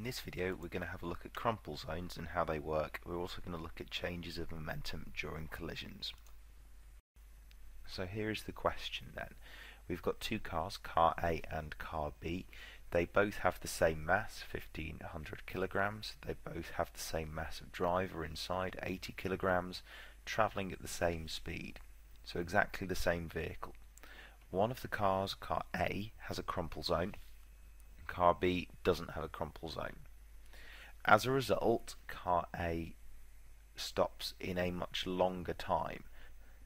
In this video we're going to have a look at crumple zones and how they work. We're also going to look at changes of momentum during collisions. So here is the question then. We've got two cars, car A and car B. They both have the same mass, 1500 kilograms. They both have the same mass of driver inside, 80 kilograms, travelling at the same speed. So exactly the same vehicle. One of the cars, car A, has a crumple zone car B doesn't have a crumple zone. As a result, car A stops in a much longer time,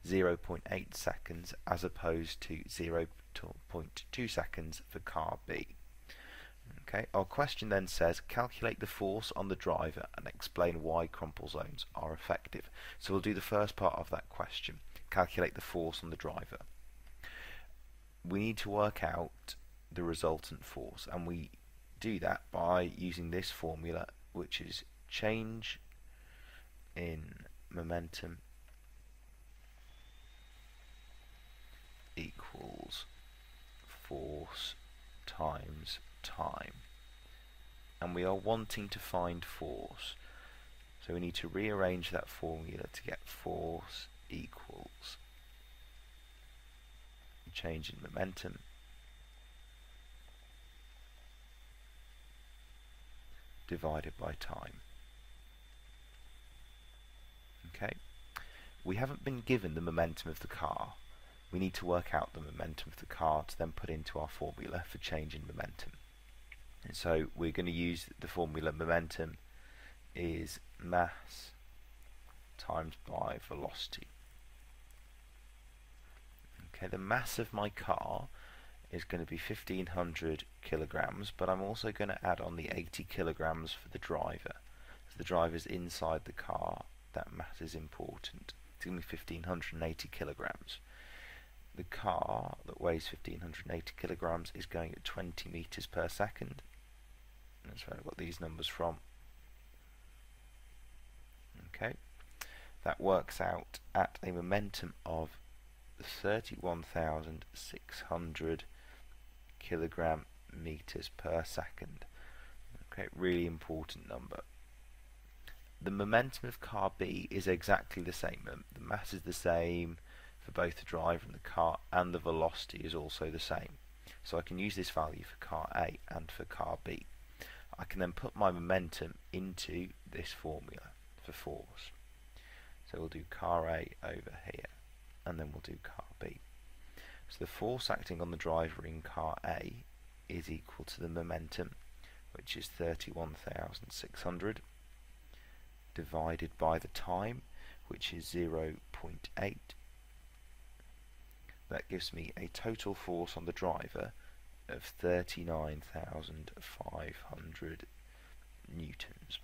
0.8 seconds as opposed to 0.2 seconds for car B. Okay, our question then says calculate the force on the driver and explain why crumple zones are effective. So we'll do the first part of that question, calculate the force on the driver. We need to work out the resultant force. And we do that by using this formula which is change in momentum equals force times time. And we are wanting to find force. So we need to rearrange that formula to get force equals change in momentum divided by time. Okay, we haven't been given the momentum of the car. We need to work out the momentum of the car to then put into our formula for change in momentum. And so we're going to use the formula momentum is mass times by velocity. Okay, the mass of my car is going to be 1500 kilograms but I'm also going to add on the 80 kilograms for the driver. So the driver's inside the car that mass is important. It's going to be 1580 kilograms. The car that weighs 1580 kilograms is going at 20 meters per second. That's where I got these numbers from. Okay. That works out at a momentum of 31,600 kilogram meters per second. Okay, really important number. The momentum of car B is exactly the same. Um, the mass is the same for both the driver and the car, and the velocity is also the same. So I can use this value for car A and for car B. I can then put my momentum into this formula for force. So we'll do car A over here, and then we'll do car B. So the force acting on the driver in car A is equal to the momentum, which is 31,600, divided by the time, which is 0.8. That gives me a total force on the driver of 39,500 newtons.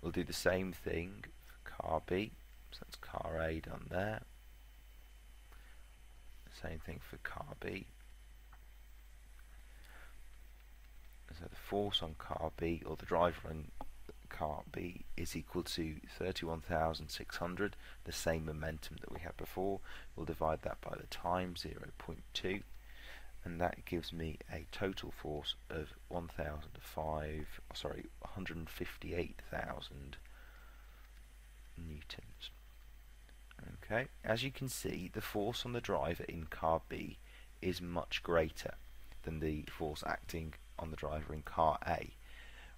We'll do the same thing for car B, so that's car A done there. Same thing for car B. So the force on car B, or the driver on car B, is equal to 31,600, the same momentum that we had before. We'll divide that by the time, 0.2, and that gives me a total force of 1,005, sorry, 158,000 newtons. Okay, as you can see, the force on the driver in car B is much greater than the force acting on the driver in car A.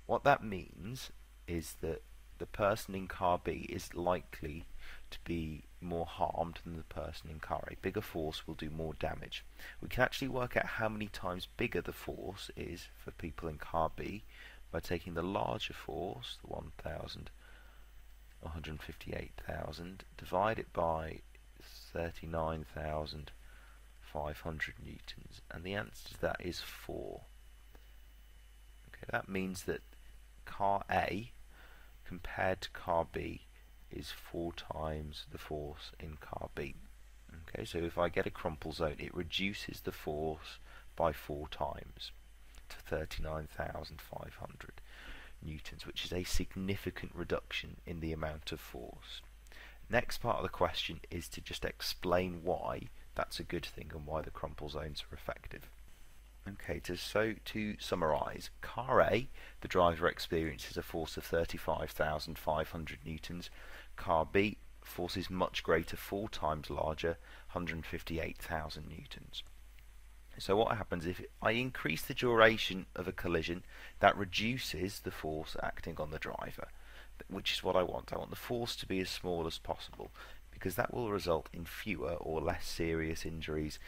What that means is that the person in car B is likely to be more harmed than the person in car A. Bigger force will do more damage. We can actually work out how many times bigger the force is for people in car B by taking the larger force, the 1000 158,000 divide it by 39,500 newtons and the answer to that is 4 okay that means that car A compared to car B is 4 times the force in car B. Okay so if I get a crumple zone it reduces the force by 4 times to 39,500 newtons, which is a significant reduction in the amount of force. Next part of the question is to just explain why that's a good thing and why the crumple zones are effective. Okay, to, so to summarise, car A, the driver experiences a force of 35,500 newtons. Car B, force is much greater, four times larger, 158,000 newtons. So what happens if I increase the duration of a collision, that reduces the force acting on the driver, which is what I want. I want the force to be as small as possible because that will result in fewer or less serious injuries